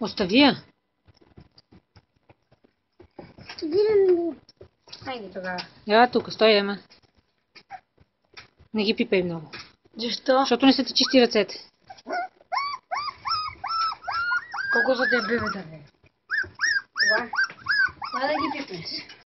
Остави я. Хайде тогава. Я тук, стой, Ема. Не ги пипай много. Защо? Защото не се ти чисти ръцете. Колко за те бива да бе? Това? Това да ги пипнеш.